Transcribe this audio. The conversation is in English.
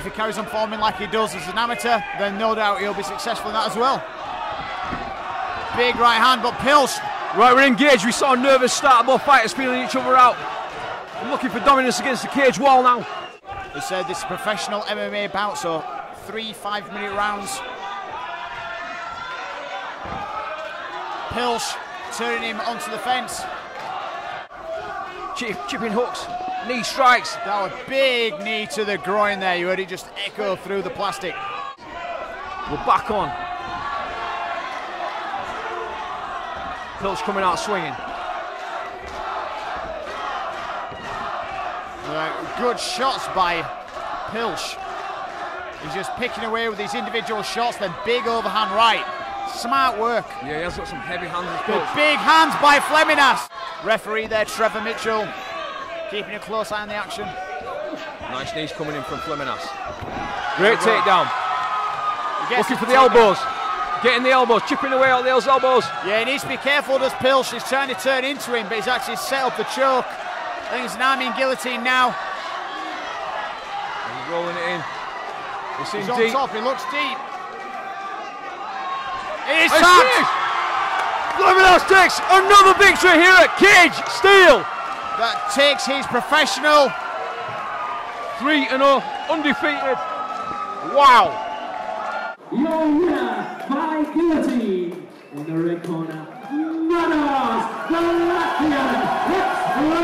carries on forming like he does as an amateur, then no doubt he'll be successful in that as well. Big right hand, but Pilch. Right, we're engaged. We saw a nervous start, both fighters feeling each other out. I'm looking for dominance against the cage wall now. They said this is a professional MMA bout, so three five minute rounds. Pilch turning him onto the fence. Chip, chipping hooks, knee strikes. That was a big knee to the groin there. You heard it just echo through the plastic. We're back on. Pilch coming out swinging. Right, good shots by Pilch. He's just picking away with these individual shots, then big overhand right. Smart work. Yeah, he has got some heavy hands. Good big hands by Fleminas. Referee there, Trevor Mitchell, keeping a close eye on the action. Nice knees coming in from Fleminas. Great takedown. Looking for the takedown. elbows. Getting the elbows, chipping away all those elbows. Yeah, he needs to be careful, does Pilch. He's trying to turn into him, but he's actually set up the choke. I think it's an arm-in guillotine now. He's rolling it in. He seems He's on deep. top, he looks deep. It's tapped! Takes another victory here at Caged Steel. That takes his professional 3 and 0 undefeated. Wow. Your winner by guillotine in the red corner, Manos the Latvian.